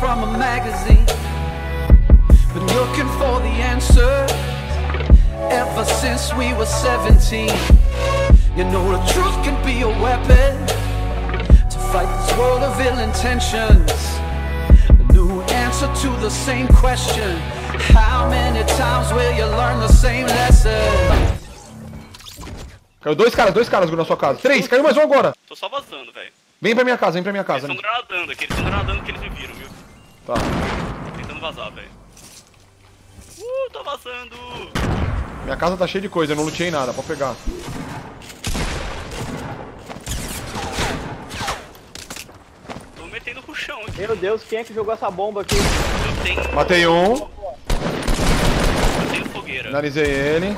from a magazine. Been looking for the answer ever since we were 17. You know the truth can be a weapon to fight this world of ill intentions. A new answer to the same question. How many times will you learn the same lesson? Caiu dois caras, dois caras na sua casa. Três, caiu mais um agora. Tô só vazando, velho. Vem pra minha casa, vem pra minha Eles casa. estão granadando aqui, eles estão granadando que eles me viram, viu? Tá. Tentando vazar, velho. Uh, tô vazando! Minha casa tá cheia de coisa, eu não lutei nada, pode pegar. Tô metendo o chão aqui. Meu Deus, quem é que jogou essa bomba aqui? Eu tenho. Matei um, Eu tenho fogueira. finalizei ele.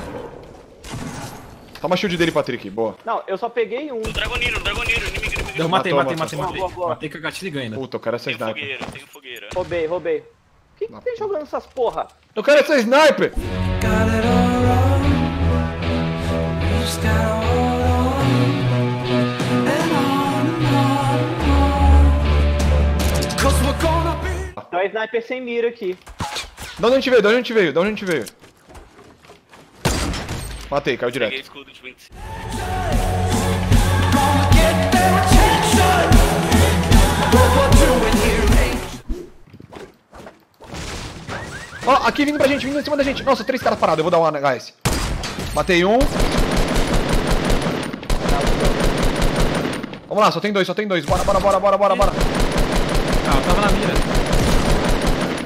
Toma shield dele, Patrick. Boa. Não, eu só peguei um. No Dragonino, no Dragonino, inimigo. Eu matei, Matou, matei, matou. matei, matei. Boa, boa. Matei com a gatilho e ganho ainda. Puta, eu quero essa Tenho sniper. fogueira, tenho fogueira. Roubei, roubei. Quem que tem jogando essas porra? Eu quero essa sniper! Tem um sniper sem mira aqui. De onde a gente veio? De onde a gente veio? De onde a gente veio? Matei, caiu Peguei direto. escudo de 25. Ó, aqui vindo pra gente, vindo em cima da gente. Nossa, três caras parados, eu vou dar um HS. Matei um. Vamos lá, só tem dois, só tem dois. Bora, bora, bora, bora, bora, bora. Ah, eu tava na mira.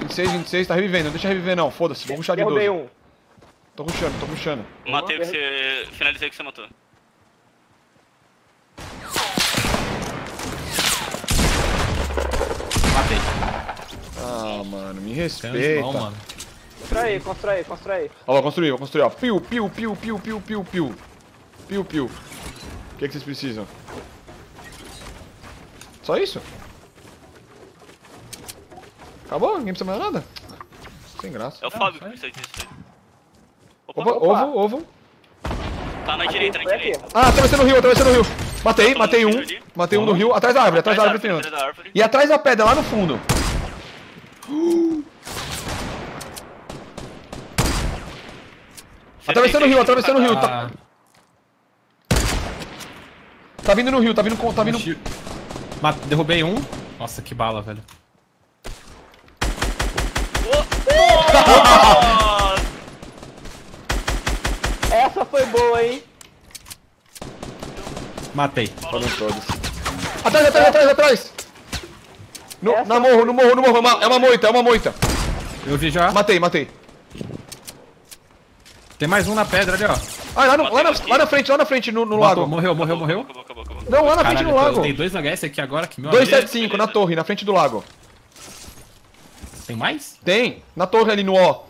26, 26, tá revivendo. Não deixa reviver não, foda-se. Vou rushar de Derrubei 12. um. Tô rushando, tô rushando. Matei o que você. Finalizei o que você matou. Matei. Ah, mano, me Tem uns respeita. bom, mano. Constrói, constrói, constrói. Ó, vou construir, vou construir, ó. Piu, piu, piu, piu, piu, piu, piu. Piu, piu. O que, que vocês precisam? Só isso? Acabou? Ninguém precisa mais nada? Sem graça. É o Fábio que precisa disso aí. Opa, Ovo, opa. ovo, ovo. tá na Aqui, direita, na aqui. direita. Ah, atravessando o rio, atravessando o rio. Matei, matei um ali. Matei um no rio. Atrás da árvore, atrás da árvore tem atrás outro. E atrás da pedra, lá no fundo. Atravessando o rio, atravessando o rio. Tá, Ah, tá vindo no rio, tá vindo com. Tá vindo. Chi- Ma- Derrubei um. Nossa, que bala, velho. Nossa! Essa foi boa, hein? Matei. Foram todos. Atrás, atrás, atrás, atrás! No, Essa- na morro, no morro, no morro. É uma, é uma moita, é uma moita. Eu vi já. Matei, matei. Tem mais um na pedra ali, ó. Ah, lá, no- lá, na, lá na frente, lá na frente, no, no Matou, lago. morreu, morreu, morreu. Acabou, acabou, acabou. Não, lá na frente Caralho, no eu lago. tenho dois HS aqui agora que meu amigo. 275, na torre, na frente do lago. Tem mais? Tem, na torre ali no O.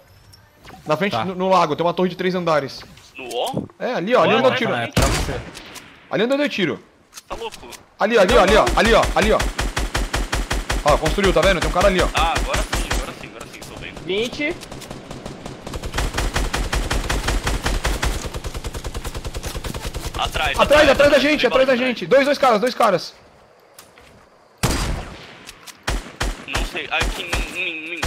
Na frente, Tá. no, no lago, tem uma torre de três andares. No O? É, ali, ó, ali onde eu vai, tiro. É. Ali onde eu tiro. Tá louco? Ali, ali, ó, ali, ó, ali, ó, ali, ó. Ó, construiu, tá vendo? Tem um cara ali, ó. Ah, agora sim, agora sim, agora sim, tô vendo. 20. Atrás, Atrás, atrás da gente, atrás da gente. Dois, dois caras, dois caras. Não sei, aqui em mim, em mim.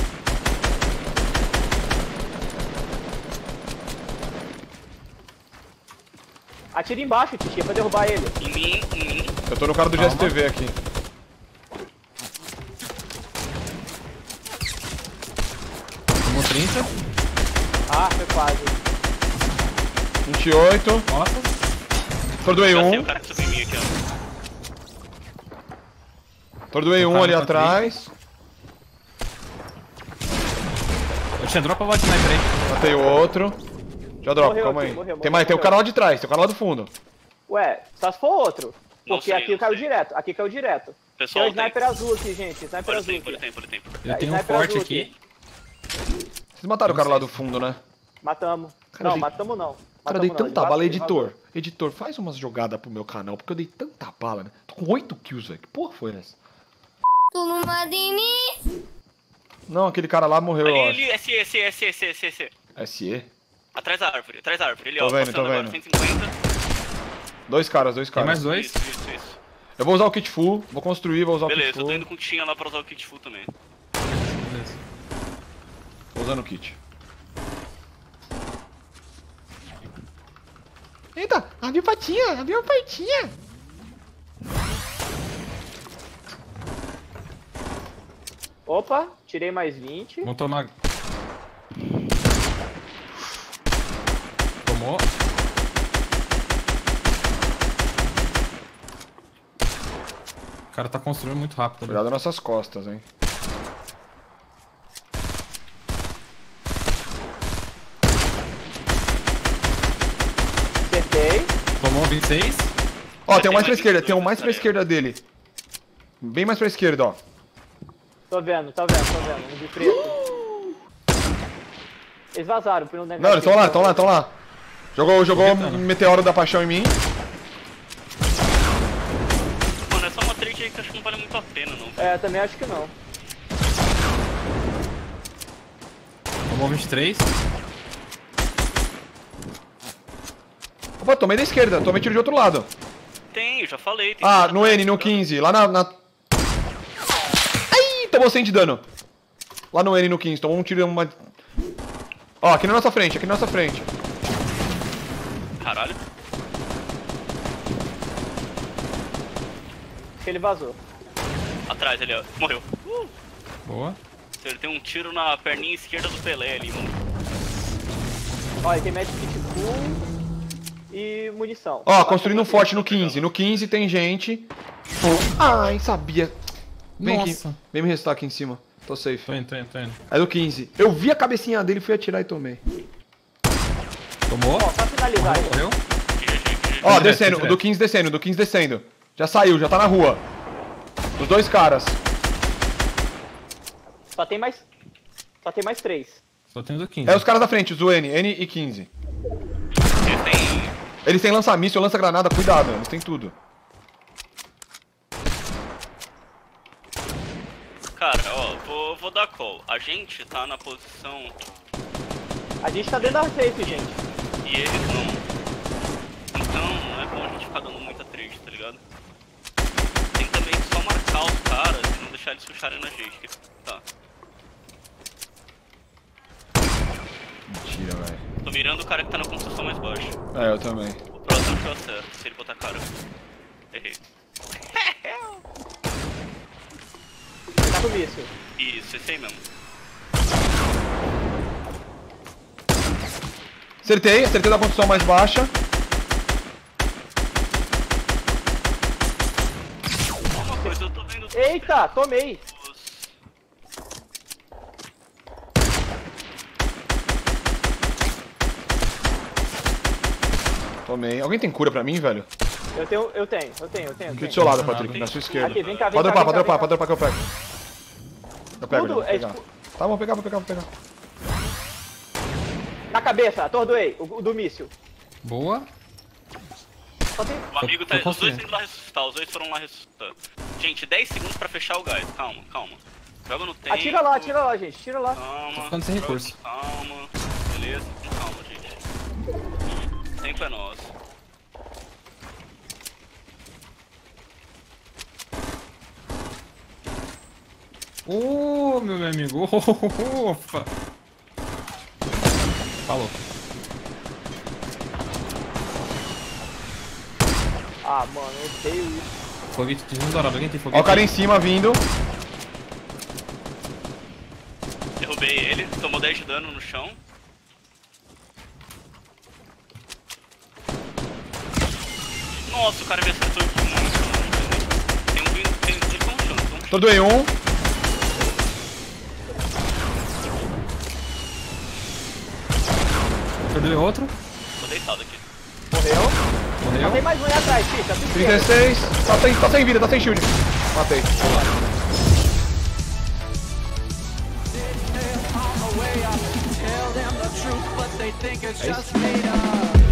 Atira embaixo, Titi, pra derrubar ele. Em mim, em mim. Eu tô no cara do Calma. GSTV aqui. Tomou 30. Ah, foi quase. 28. Nossa. Tordoei sei um. o cara que subiu em mim aqui, ó. Tordoei um cara ali tá atrás. Eu tinha drop a bot sniper aí. Matei o outro. Já dropa, Morreu calma aqui, aí. morreu, tem morreu, mais, tem o cara lá de trás, tem o cara lá do fundo. Ué, só se for outro. Porque sei, aqui caiu sei. direto. Aqui caiu direto. Tem Pessoal, um tem. sniper azul aqui, gente. Sniper azul tempo, aqui. tempo, tempo. Eu É, tenho um sniper forte azul aqui. Vocês mataram o cara lá do fundo, né? Matamos. Cara, não, matamos não. Cara, eu dei não, tanta ele bala, editor. Editor, faz umas jogadas pro meu canal, porque eu dei tanta bala, né? Tô com 8 kills, velho. Que porra foi essa? Não, aquele cara lá morreu, Ali, eu ali, S, S, S, S, S, S. acho. SE? Atrás da árvore, atrás da árvore. Ali, Tô ó, vendo, tô agora, vendo. 150. Dois caras, dois Tem caras. mais dois. Isso, isso, isso. Eu vou usar o kit full, vou construir, vou usar o Beleza, kit eu full. tô indo com tinha lá pra usar o kit full também. usando o kit. Eita, abriu patinha, abriu patinha. Opa, tirei mais 20. Vou tomar. Tomou. O cara tá construindo muito rápido. ali. Cuidado nas nossas costas, hein. Acertei. Tomou 26. Ó, tem um mais pra esquerda, tem um mais pra esquerda dele. Bem mais pra esquerda, ó. Tô vendo, tô vendo, tô vendo. Um de preto. Eles vazaram um negócio. Não, eles estão lá, estão lá, estão lá. Jogou, jogou tentando. meteoro da paixão em mim. Mano, é só uma trade aí que acho que não vale muito a pena, não. É, também acho que não. Tomou 23. Opa, tomei da esquerda, tomei tiro de outro lado. Tem, eu já falei. Tem Ah, no N, no tá? 15, lá na... na... Ai, tomou 100 de dano. Lá no N, no 15, tomou um tiro, uma... Ó, aqui na nossa frente, aqui na nossa frente. Caralho. Acho que ele vazou. Atrás ali, ó. Morreu. Boa. Ele tem um tiro na perninha esquerda do Pelé ali, mano. Olha, tem Magic Kit Full e munição. Ó, construindo um forte no 15. No 15 tem gente. Ai, sabia. Vem Nossa. aqui, vem me restar aqui em cima. Tô safe. Tô indo, tô indo, tô indo. É do 15. Eu vi a cabecinha dele, fui atirar e tomei. Tomou. Ó, pra finalizar aí. Morreu. Ó, Direto, descendo, direto. do 15 descendo, do 15 descendo. Já saiu, já tá na rua. Os dois caras. Só tem mais. Só tem mais três. Só tem do 15. É os caras da frente, os N, N e 15. Eles têm lança-míssil, lança-granada, cuidado, eles têm tudo. Cara, ó, vou, vou dar call. A gente tá na posição A gente tá dentro da safe, gente. e eles não. Então não é bom a gente ficar dando muita trade, tá ligado? Tem também que só marcar os caras e não deixar eles puxarem na gente. que- Tá. Mentira, velho. Tô mirando o cara que tá na construção mais baixa. É, eu também. O próximo que eu acerto, se ele botar cara. Errei. Tá com míssil. Isso, esse aí mesmo. Acertei, acertei da construção mais baixa. Uma coisa, eu tô vendo. Eita, tomei. os- Tomei. Alguém tem cura pra mim, velho? Eu tenho, eu tenho, eu tenho, eu tenho. Aqui do seu lado. Patrick, na sua esquerda. Aqui, vem cá, vem Pode cá, dropar, vem pode dropar, pode dropar que eu pego. Eu pego, Tudo vou é pegar. escu- Tá, vou pegar, vou pegar, vou pegar. Na cabeça, atordoei, o, o do míssil. Boa. Só tem. O amigo tá. Os dois indo lá ressuscitar, os dois foram lá ressuscitar. Gente, 10 segundos pra fechar o gás. Calma, calma. Joga no tempo. Atira lá, atira lá, gente, tira lá. Calma. Tô ficando sem recurso. Calma. Beleza? Com calma, tempo é nosso. Ô, meu amigo. Opa. Falou. Ah, mano, eu odeio isso. Foguete de dourado. Alguém tem Ó foguete? o cara em cima vindo. Derrubei ele, tomou 10 de dano no chão. Nossa, o cara me acertou muito. Tem um vindo, tem, eles estão no chão. Tordoei um. Perdeu outro. Tô deitado aqui. Morreu. Morreu. Tem mais um aí atrás, fica, fica. 36. Tá sem, tá sem vida, tá sem shield. Matei. Tell them